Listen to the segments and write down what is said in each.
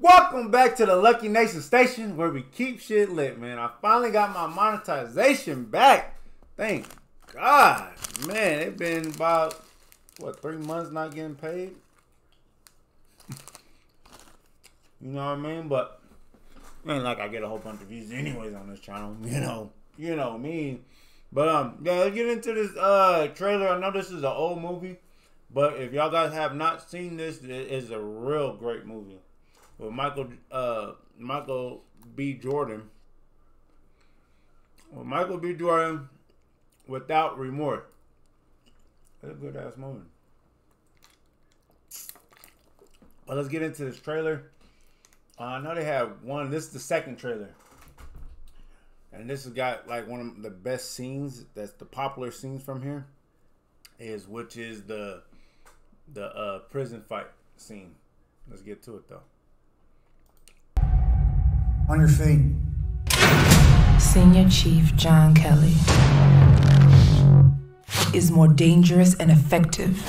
Welcome back to the Lucky Nation Station where we keep shit lit, man. I finally got my monetization back. Thank God. Man, it's been about, what, three months not getting paid? you know what I mean? But, ain't like I get a whole bunch of views anyways on this channel. You know, you know me. But, um, yeah, let's get into this uh trailer. I know this is an old movie. But if y'all guys have not seen this, it is a real great movie with Michael uh, Michael B. Jordan. With Michael B. Jordan without remorse. That's a good ass movie. But let's get into this trailer. Uh, I know they have one. This is the second trailer. And this has got like one of the best scenes. That's the popular scenes from here. Is which is the the uh, prison fight scene. Let's get to it though. On your feet. Senior Chief John Kelly is more dangerous and effective.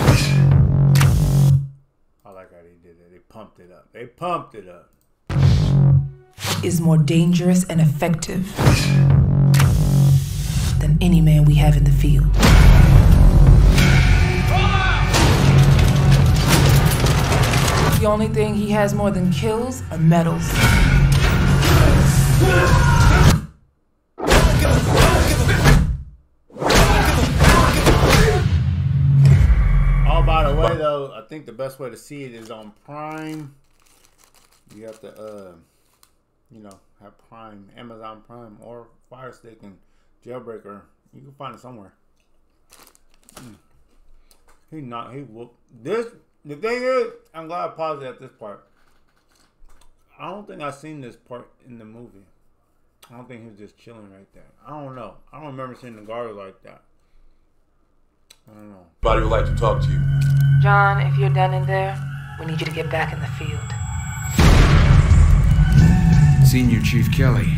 I like how they did it. They pumped it up. They pumped it up. Is more dangerous and effective than any man we have in the field. The only thing he has more than kills are medals. Oh, by the way, though, I think the best way to see it is on Prime. You have to, uh, you know, have Prime, Amazon Prime, or Fire Stick and Jailbreaker. You can find it somewhere. Mm. He not he whooped this. The thing is, I'm glad I paused it at this part. I don't think I've seen this part in the movie. I don't think he was just chilling right there. I don't know. I don't remember seeing the guard like that. I don't know. Somebody would like to talk to you. John, if you're done in there, we need you to get back in the field. Senior Chief Kelly,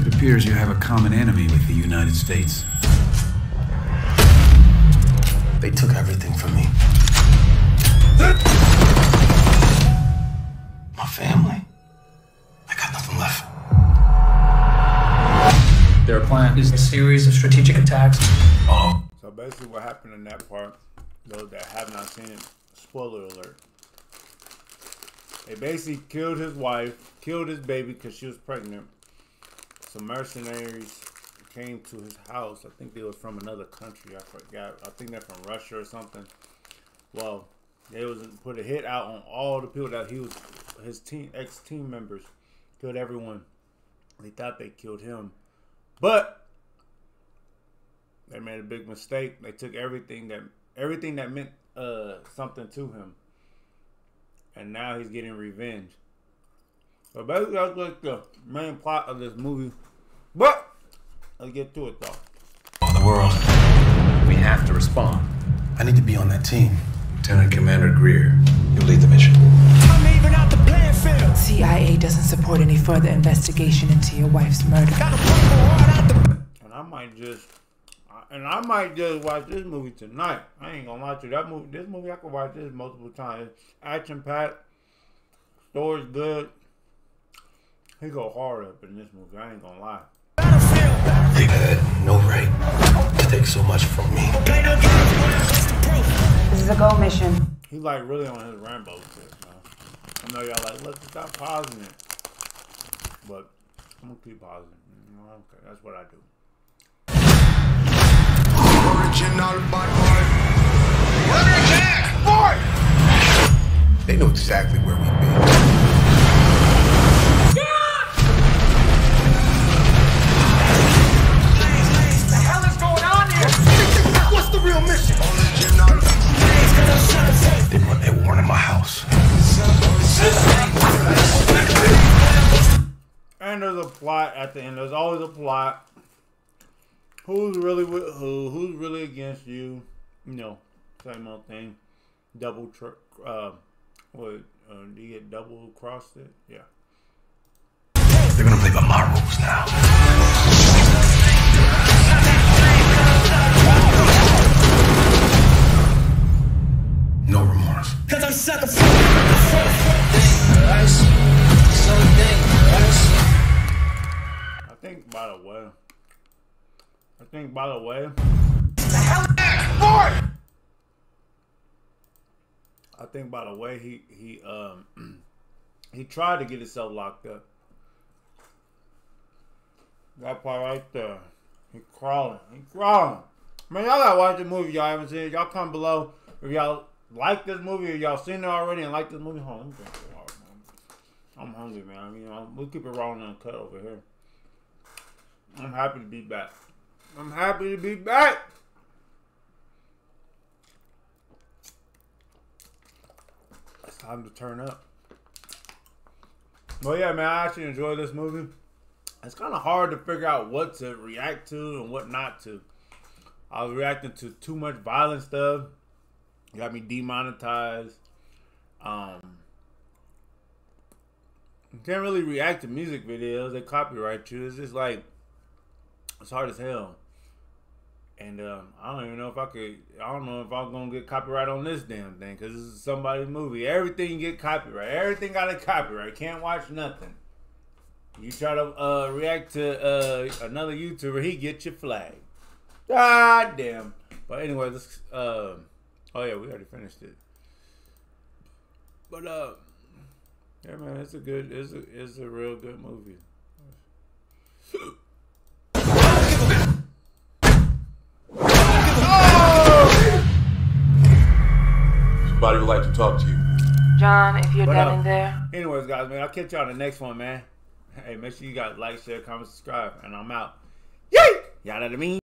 it appears you have a common enemy with the United States. They took everything from me. My family. Their plan is a series of strategic attacks. So basically, what happened in that part, those that have not seen it, spoiler alert. They basically killed his wife, killed his baby because she was pregnant. Some mercenaries came to his house. I think they were from another country. I forgot. I think they're from Russia or something. Well, they was put a hit out on all the people that he was, his team, ex team members, killed everyone. They thought they killed him, but they made a big mistake. They took everything that everything that meant uh, something to him, and now he's getting revenge. So basically, that's like the main plot of this movie. But let's get to it though. oh, the world. We have to respond. I need to be on that team. Lieutenant Commander Greer, You lead the mission. CIA doesn't support any further investigation into your wife's murder. And I might just, and I might just watch this movie tonight. I ain't gonna lie to you. That movie, this movie, I could watch this multiple times. Action packed, story's good. He go hard up in this movie. I ain't gonna lie. They had no right to take so much from me. This is a go mission. He like really on his Rambo shit, man. I know y'all like, let's stop pausing it. But I'm gonna keep pausing. Mm, okay, that's what I do. Original bad boy. They know exactly where we've been. Plot at the end. There's always a plot. Who's really with who? Who's really against you? You know, same old thing. Double tr- uh, what? Uh, do you get double crossed it? Yeah. They're gonna play by my rules now. No remorse. Cause I'm sucker by the way. I think by the way. I think by the way he he um he tried to get himself locked up. That part right there. He crawling. He crawling. Man, y'all gotta watch the movie y'all haven't seen it. Y'all come below if y'all like this movie or y'all seen it already and like this movie. Hold on. I'm hungry, man. You know, we'll keep it raw and uncut over here. I'm happy to be back. I'm happy to be back. It's time to turn up. Well, yeah, man, I actually enjoyed this movie. It's kind of hard to figure out what to react to and what not to. I was reacting to too much violent stuff. Got me demonetized. Um, you can't really react to music videos. They copyright you. It's just like it's hard as hell. And um, I don't even know if I could. I don't know if I'm gonna get copyright on this damn thing because this is somebody's movie. Everything get copyright. Everything got a copyright. Can't watch nothing. You try to uh, react to uh, another YouTuber, he get your flag. God damn. But anyway, let's. Uh, oh yeah, we already finished it. But uh, yeah, man, it's a good. It's a it's a real good movie. Somebody would like to talk to you. John, if you're But, done uh, in there, Anyways, guys, man, I'll catch y'all in the next one, man. Hey, make sure you guys like, share, comment, subscribe, and I'm out. Yay! Y'all know what I mean?